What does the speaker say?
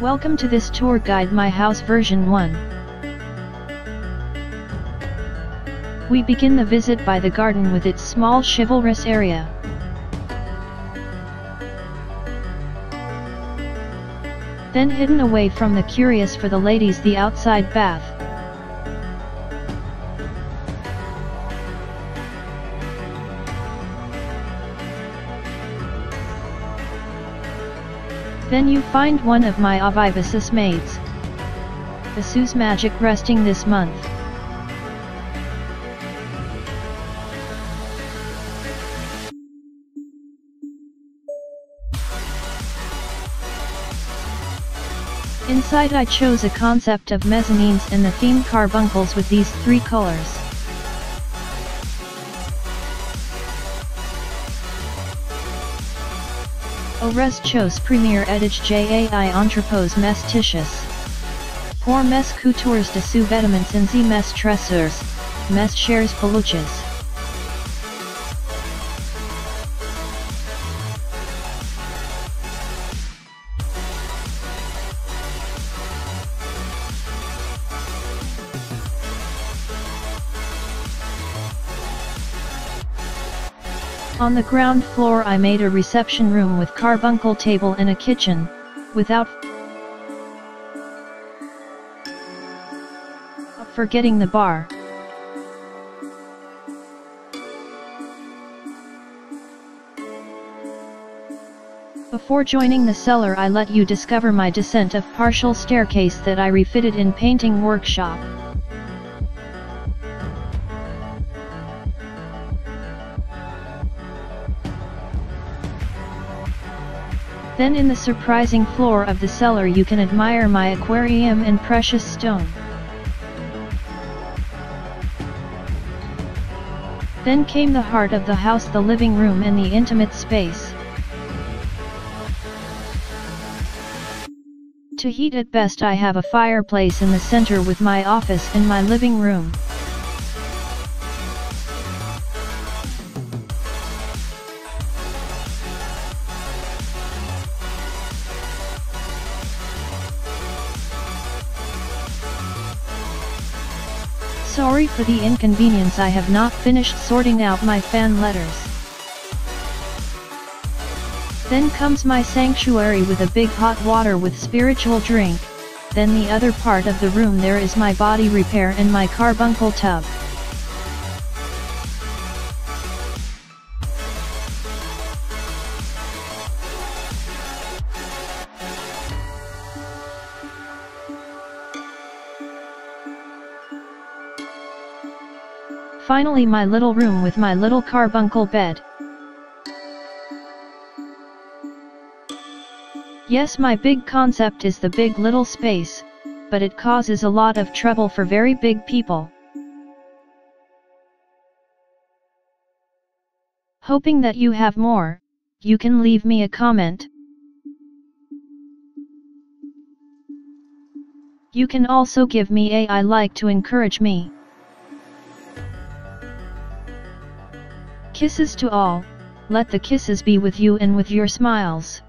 Welcome to this tour guide My House version 1. We begin the visit by the garden with its small chivalrous area. Then hidden away from the curious for the ladies the outside bath. Then you find one of my Avivasis maids. The Sue's magic resting this month. Inside I chose a concept of mezzanines and the theme carbuncles with these three colors. Ores chose premier edage JAI entrepose mes titius. Pour mes coutures de sous vêtements en mes tresseurs, mes chers peluches. On the ground floor I made a reception room with carbuncle table and a kitchen, without forgetting the bar. Before joining the cellar I let you discover my descent of partial staircase that I refitted in painting workshop. Then in the surprising floor of the cellar you can admire my aquarium and precious stone. Then came the heart of the house the living room and the intimate space. To heat at best I have a fireplace in the center with my office and my living room. Sorry for the inconvenience I have not finished sorting out my fan letters. Then comes my sanctuary with a big hot water with spiritual drink, then the other part of the room there is my body repair and my carbuncle tub. Finally my little room with my little carbuncle bed. Yes my big concept is the big little space, but it causes a lot of trouble for very big people. Hoping that you have more, you can leave me a comment. You can also give me a I like to encourage me. Kisses to all, let the kisses be with you and with your smiles.